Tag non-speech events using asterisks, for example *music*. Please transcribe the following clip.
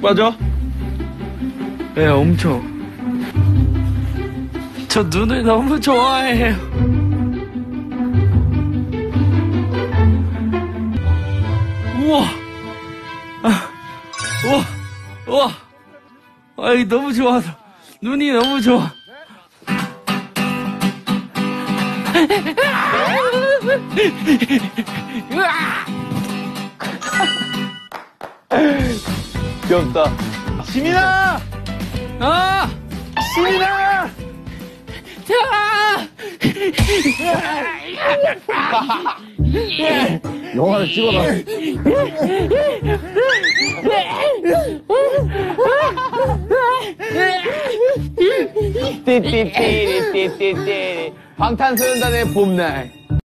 맞아? 네, 엄청. 저 눈을 너무 좋아해요. 우와! 아, 우와! 우와! 아이, 너무 좋아서. 눈이 너무 좋아. *laughs* 귀엽다. 시민아! 아! 시민아! 자! 영화를 찍어라. 띠띠띠리띠띠띠리 방탄소년단의 봄날